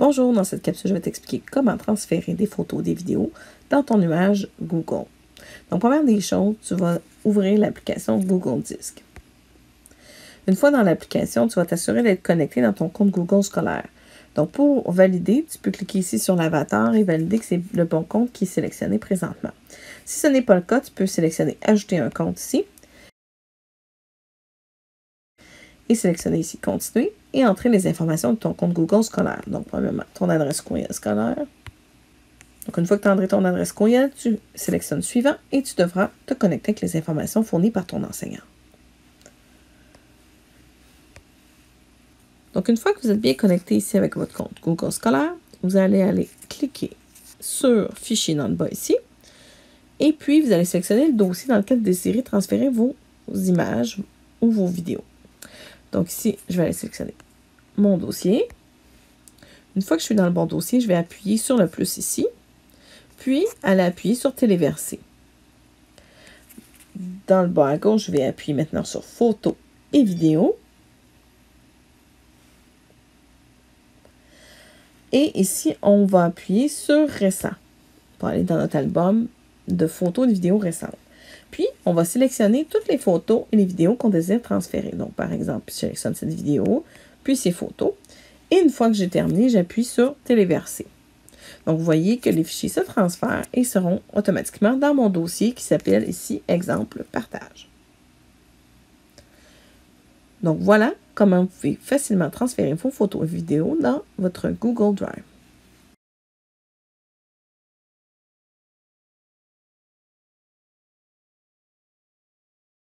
Bonjour, dans cette capsule, je vais t'expliquer comment transférer des photos, des vidéos dans ton nuage Google. Donc, première des choses, tu vas ouvrir l'application Google Disk. Une fois dans l'application, tu vas t'assurer d'être connecté dans ton compte Google scolaire. Donc, pour valider, tu peux cliquer ici sur l'avatar et valider que c'est le bon compte qui est sélectionné présentement. Si ce n'est pas le cas, tu peux sélectionner Ajouter un compte ici et sélectionner ici Continuer et entrer les informations de ton compte Google scolaire. Donc, premièrement, ton adresse courriel scolaire. Donc, une fois que tu as entré ton adresse courriel, tu sélectionnes Suivant et tu devras te connecter avec les informations fournies par ton enseignant. Donc, une fois que vous êtes bien connecté ici avec votre compte Google scolaire, vous allez aller cliquer sur Fichier dans le bas ici. Et puis, vous allez sélectionner le dossier dans lequel vous désirez transférer vos images ou vos vidéos. Donc ici, je vais aller sélectionner mon dossier. Une fois que je suis dans le bon dossier, je vais appuyer sur le plus ici, puis aller appuyer sur Téléverser. Dans le bas à gauche, je vais appuyer maintenant sur Photos et vidéos. Et ici, on va appuyer sur Récent pour aller dans notre album de photos et de vidéos récentes. Puis, on va sélectionner toutes les photos et les vidéos qu'on désire transférer. Donc, par exemple, je sélectionne cette vidéo, puis ces photos. Et une fois que j'ai terminé, j'appuie sur Téléverser. Donc, vous voyez que les fichiers se transfèrent et seront automatiquement dans mon dossier qui s'appelle ici Exemple Partage. Donc, voilà comment vous pouvez facilement transférer vos photos et vidéos dans votre Google Drive.